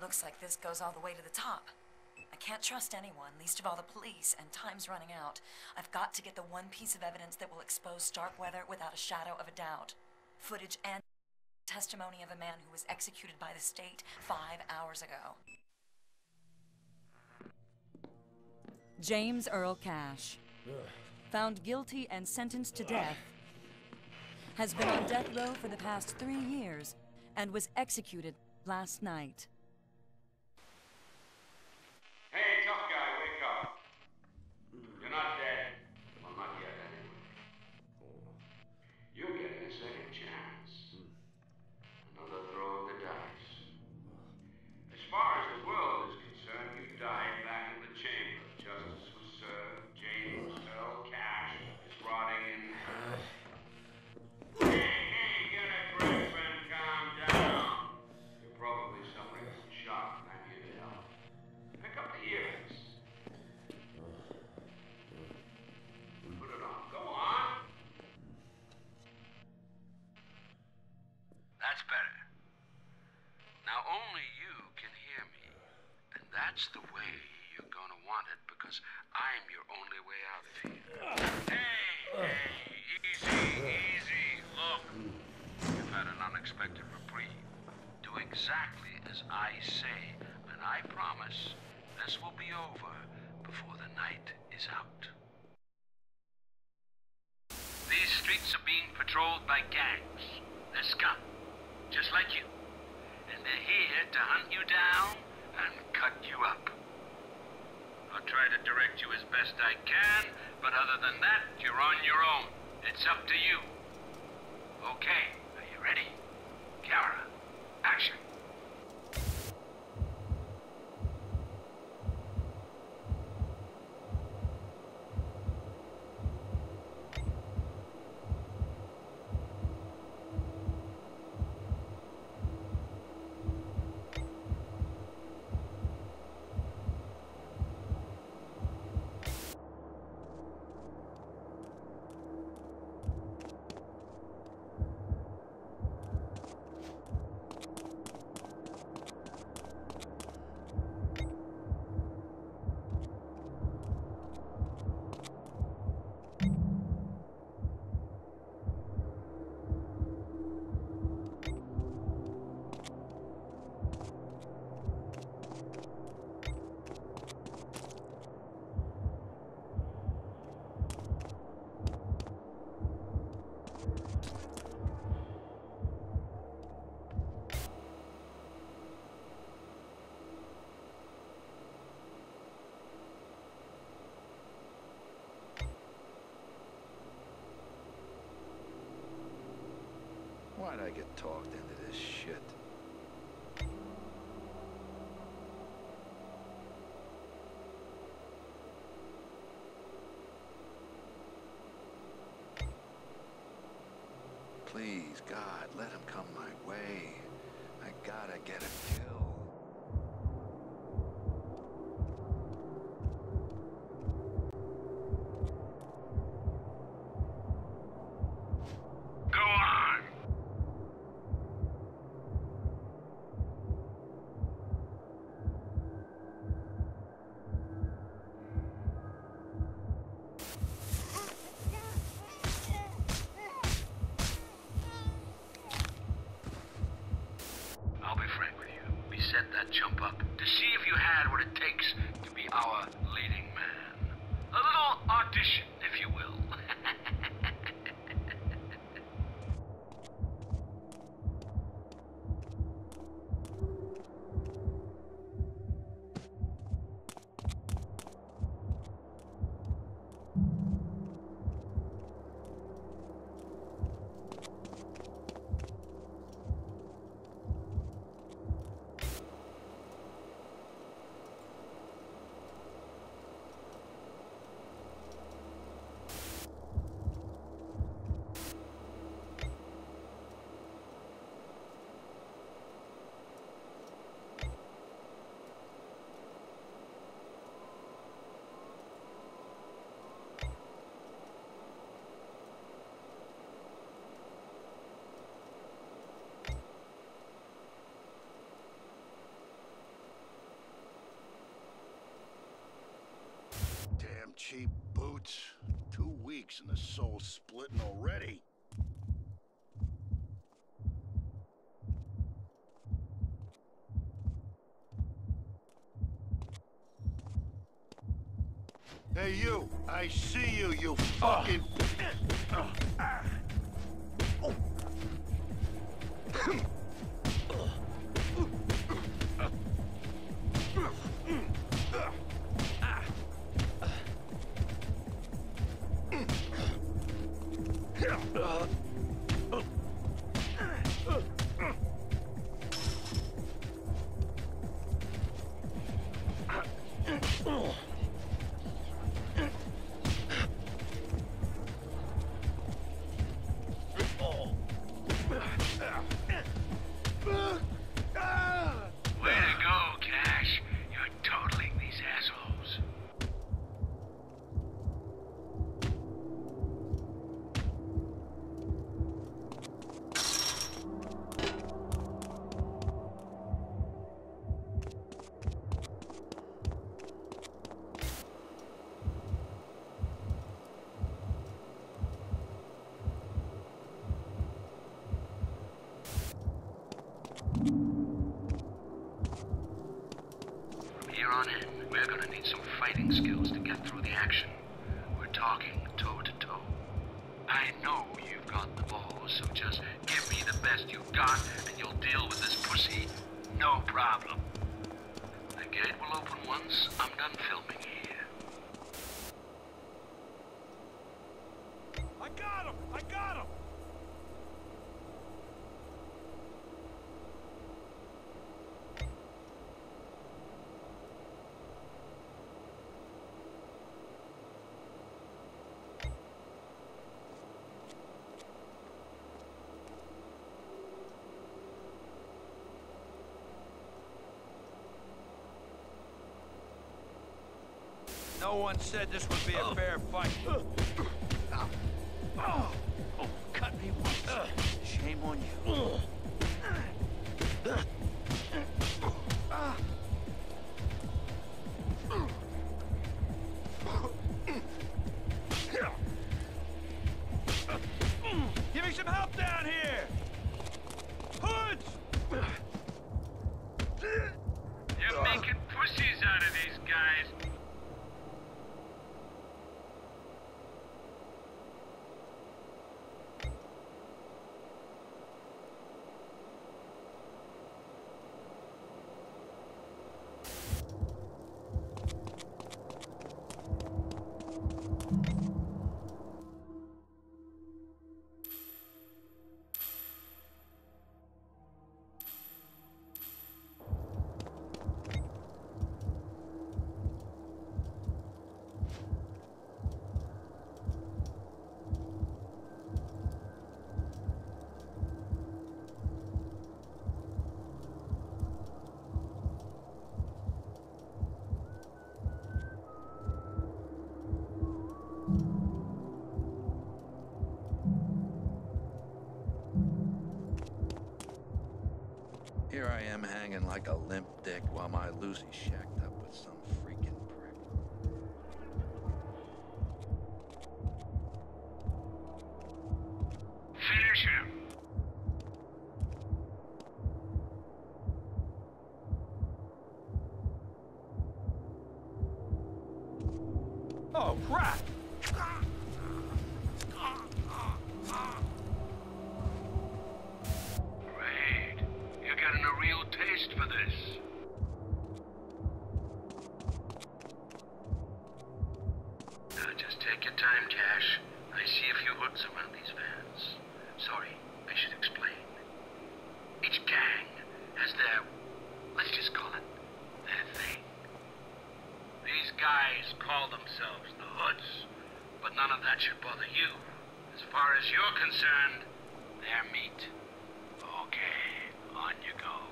Looks like this goes all the way to the top. I can't trust anyone, least of all the police, and time's running out. I've got to get the one piece of evidence that will expose Starkweather without a shadow of a doubt. Footage and testimony of a man who was executed by the state five hours ago. James Earl Cash, found guilty and sentenced to death, has been on death row for the past three years and was executed last night. That's the way you're gonna want it because I'm your only way out of here. Hey, hey, easy, easy. Look, you've had an unexpected reprieve. Do exactly as I say, and I promise this will be over before the night is out. These streets are being patrolled by gangs. They're scum, just like you. And they're here to hunt you down and cut you up. I'll try to direct you as best I can, but other than that, you're on your own. It's up to you. Okay, are you ready? Camera, action. Get talked into this shit? Please, God, let him come my way. I gotta get a kill. Go on! I'll be frank with you. Cheap boots. Two weeks and the soul's splitting already. Hey, you! I see you, you fucking... Way Here on we're gonna need some fighting skills to get through the action. We're talking toe to toe. I know you've got the balls, so just give me the best you've got, and you'll deal with this pussy. No problem. The gate will open once I'm done filming here. I got him! I got him! No one said this would be a fair fight. Oh, cut me once. Shame on you. Ah. Hanging like a limp dick while my Lucy's shacked up with some freaking prick. Finish him. Oh, crap! Great. You're getting a real taste for this. Now just take your time, Cash. I see a few hoods around these vans. Sorry, I should explain. Each gang has their, let's just call it, their thing. These guys call themselves the Hoods, but none of that should bother you. As far as you're concerned, they're meat. Okay, on you go.